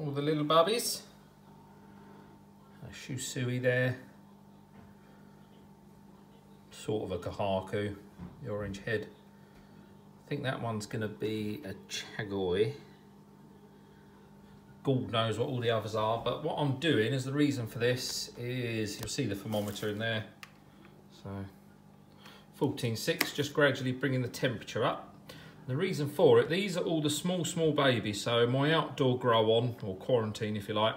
all the little bubbies. A Shusui there. Sort of a Kohaku, the orange head. I think that one's going to be a Chagoi. God knows what all the others are, but what I'm doing is the reason for this is, you'll see the thermometer in there. So 14.6, just gradually bringing the temperature up. The reason for it, these are all the small, small babies. So my outdoor grow on, or quarantine if you like,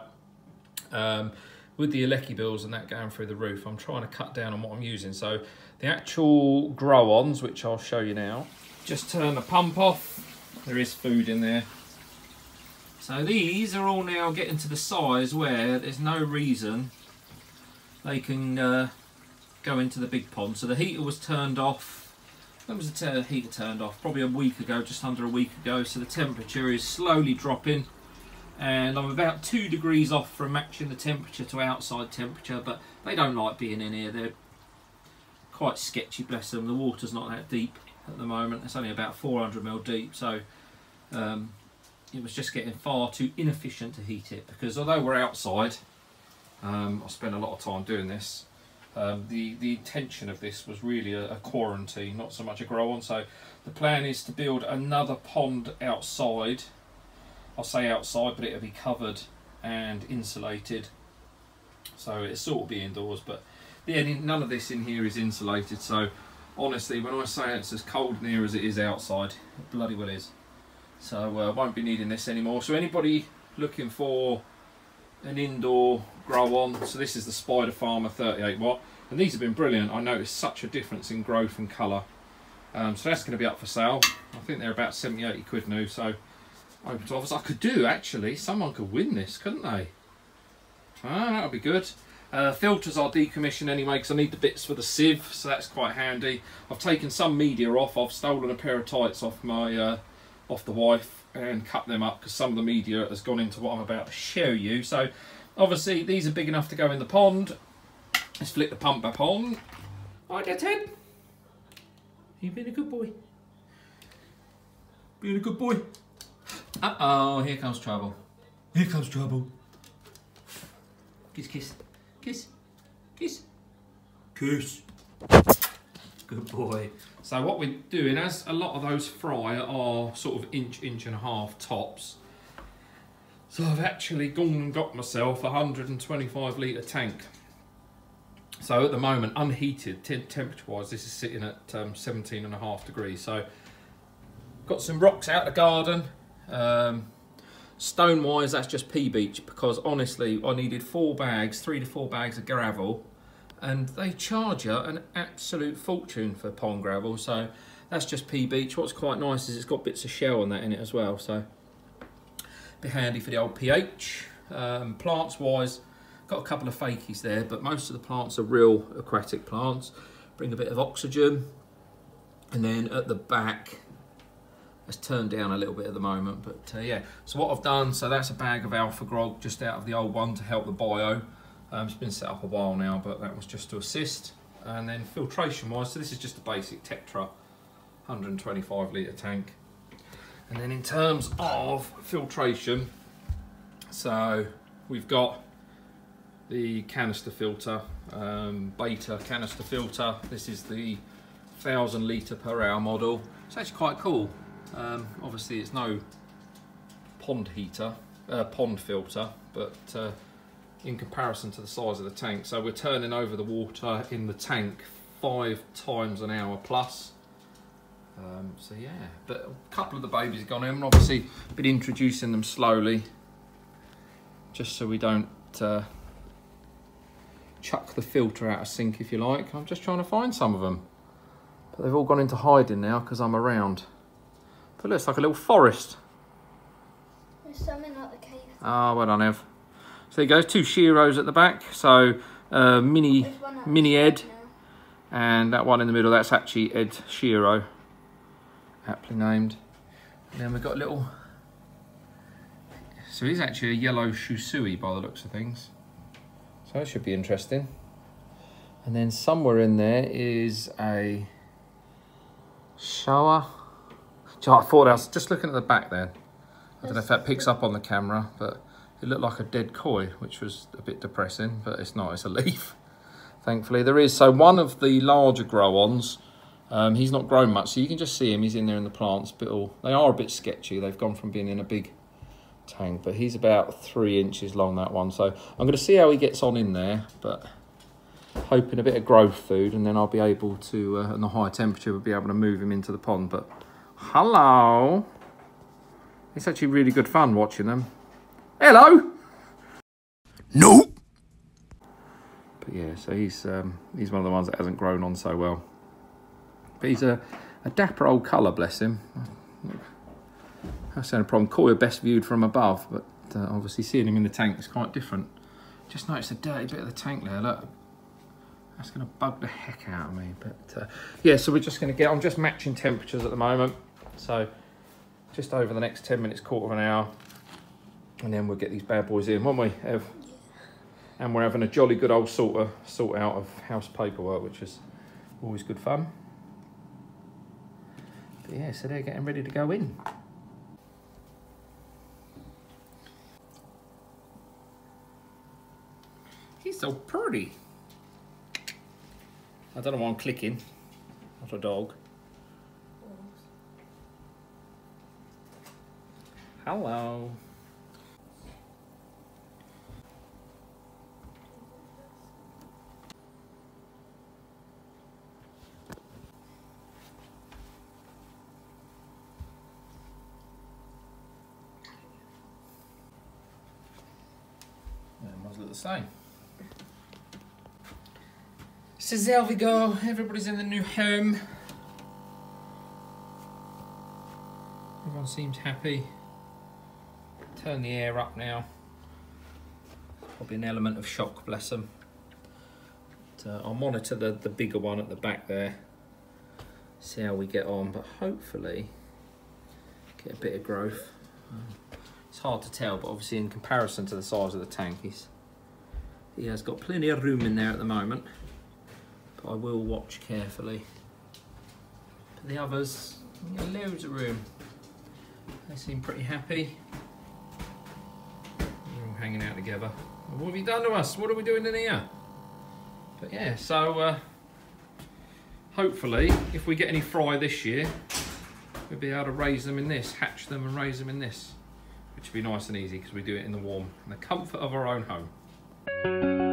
um, with the Alecchi bills and that going through the roof, I'm trying to cut down on what I'm using. So the actual grow ons, which I'll show you now, just turn the pump off. There is food in there. So these are all now getting to the size where there's no reason they can uh, go into the big pond. So the heater was turned off when was the heater turned off? Probably a week ago, just under a week ago. So the temperature is slowly dropping and I'm about two degrees off from matching the temperature to outside temperature, but they don't like being in here. They're quite sketchy, bless them. The water's not that deep at the moment. It's only about 400 mil deep, so um, it was just getting far too inefficient to heat it because although we're outside, um, I spend a lot of time doing this, um, the, the intention of this was really a, a, quarantine, not so much a grow on. So the plan is to build another pond outside. I'll say outside, but it'll be covered and insulated. So it'll sort of be indoors, but yeah, none of this in here is insulated. So honestly, when I say it's as cold in here as it is outside, it bloody well is. So uh, won't be needing this anymore. So anybody looking for an indoor grow on. So this is the Spider Farmer 38 watt. And these have been brilliant. I noticed such a difference in growth and colour. Um, so that's going to be up for sale. I think they're about 70, 80 quid new. So open to offers. I could do actually. Someone could win this, couldn't they? Ah, that would be good. Uh, filters are decommissioned anyway because I need the bits for the sieve, so that's quite handy. I've taken some media off. I've stolen a pair of tights off my uh, off the wife and cut them up because some of the media has gone into what I'm about to show you. So Obviously, these are big enough to go in the pond. Let's flick the pump back on. Right there, Ted. You've been a good boy. Being a good boy. Uh-oh, here comes trouble. Here comes trouble. Kiss, kiss. Kiss. Kiss. Kiss. Good boy. So what we're doing, as a lot of those fry are sort of inch, inch and a half tops, so I've actually gone and got myself a 125 litre tank. So at the moment, unheated, temperature wise, this is sitting at um, 17 and a half degrees. So got some rocks out of the garden. Um, stone wise, that's just P-Beach because honestly, I needed four bags, three to four bags of gravel and they charge you an absolute fortune for pond gravel. So that's just P-Beach. What's quite nice is it's got bits of shell on that in it as well. So be handy for the old pH. Um, plants wise, got a couple of fakies there, but most of the plants are real aquatic plants. Bring a bit of oxygen. And then at the back, it's turned down a little bit at the moment, but uh, yeah. So what I've done, so that's a bag of Alfagrog just out of the old one to help the bio. Um, it's been set up a while now, but that was just to assist. And then filtration wise, so this is just a basic Tetra 125 litre tank. And then in terms of filtration, so we've got the canister filter, um, Betta canister filter. This is the 1000 litre per hour model. It's actually quite cool. Um, obviously it's no pond heater, uh, pond filter, but uh, in comparison to the size of the tank. So we're turning over the water in the tank five times an hour plus. Um, so yeah, but a couple of the babies have gone in. And obviously, been introducing them slowly, just so we don't uh, chuck the filter out of sync, if you like. I'm just trying to find some of them, but they've all gone into hiding now because I'm around. But looks like a little forest. There's some in the cave. Ah, oh, well done, Ev. So there you go, two Shiros at the back. So uh, mini, mini Ed, and that one in the middle, that's actually Ed Shiro aptly named. And then we've got a little, so he's actually a yellow Shusui by the looks of things. So that should be interesting. And then somewhere in there is a Showa. I thought I was just looking at the back then. I don't know if that picks up on the camera, but it looked like a dead koi, which was a bit depressing, but it's not, it's a leaf. Thankfully, there is. So one of the larger grow-ons, um, he's not grown much, so you can just see him. He's in there in the plants, but all, they are a bit sketchy. They've gone from being in a big tank, but he's about three inches long, that one. So I'm going to see how he gets on in there, but hoping a bit of growth food, and then I'll be able to, uh, in the higher temperature, we'll be able to move him into the pond. But hello. It's actually really good fun watching them. Hello. Nope. But yeah, so he's um, he's one of the ones that hasn't grown on so well. But he's a, a dapper old colour, bless him. That's the a problem. Are best viewed from above, but uh, obviously seeing him in the tank is quite different. Just noticed a dirty bit of the tank there, look. That's going to bug the heck out of me. But uh, yeah, so we're just going to get, I'm just matching temperatures at the moment. So just over the next 10 minutes, quarter of an hour. And then we'll get these bad boys in, won't we, Ev? And we're having a jolly good old sort of sort out of house paperwork, which is always good fun. But yeah, so they're getting ready to go in. He's so pretty. I don't know why I'm clicking. Not a dog. Hello. The same. So there we go. Everybody's in the new home. Everyone seems happy. Turn the air up now. Probably an element of shock, bless them. But, uh, I'll monitor the, the bigger one at the back there. See how we get on, but hopefully get a bit of growth. Um, it's hard to tell, but obviously in comparison to the size of the tank, he's, he has got plenty of room in there at the moment. But I will watch carefully. But the others, loads of room. They seem pretty happy. They're all hanging out together. What have you done to us? What are we doing in here? But yeah, so uh, hopefully, if we get any fry this year, we'll be able to raise them in this, hatch them and raise them in this, which would be nice and easy because we do it in the warm, in the comfort of our own home. Thank you.